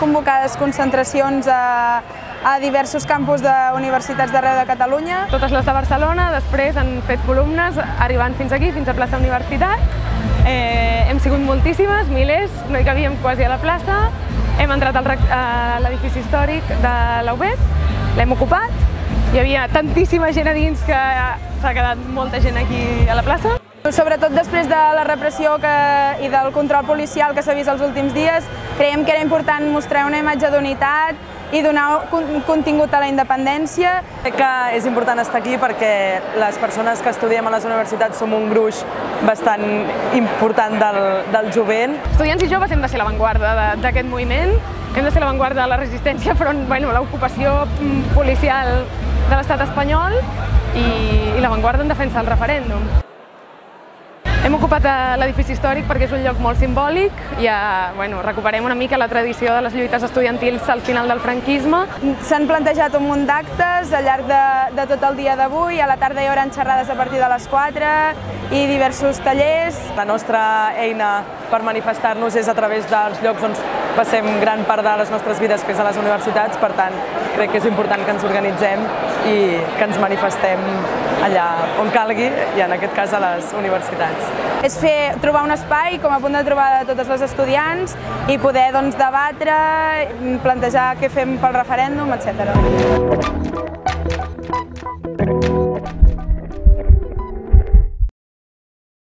Convocades concentracions a, a diversos campus d'universitats d'arreu de Catalunya. Totes les de Barcelona, després han fet columnes arribant fins aquí, fins a plaça Universitat. Eh, hem sigut moltíssimes, milers, no hi cabíem quasi a la plaça. Hem entrat a l'edifici històric de la UBET, l'hem ocupat. Hi havia tantíssima gent a dins que s'ha quedat molta gent aquí a la plaça. Sobretot després de la repressió que, i del control policial que s'ha vist els últims dies, creiem que era important mostrar una imatge d'unitat i donar con- contingut a la independència. Crec que és important estar aquí perquè les persones que estudiem a les universitats som un gruix bastant important del, del jovent. Estudiants i joves hem de ser l'avantguarda d'aquest moviment, hem de ser l'avantguarda de la resistència front bueno, l'ocupació mm, policial de l'estat espanyol i, i l'avantguarda en defensa del referèndum. Hem ocupat eh, l'edifici històric perquè és un lloc molt simbòlic, ja bueno, recuperem una mica la tradició de les lluites estudiantils al final del franquisme. S'han plantejat un munt d'actes al llarg de, de tot el dia d'avui. A la tarda hi haurà xerrades a partir de les 4 i diversos tallers. La nostra eina per manifestar-nos és a través dels llocs on passem gran part de les nostres vides, que és a les universitats, per tant, crec que és important que ens organitzem i que ens manifestem allà on calgui, i en aquest cas a les universitats. És fer, trobar un espai com a punt de trobada de totes les estudiants i poder doncs, debatre, plantejar què fem pel referèndum, etc.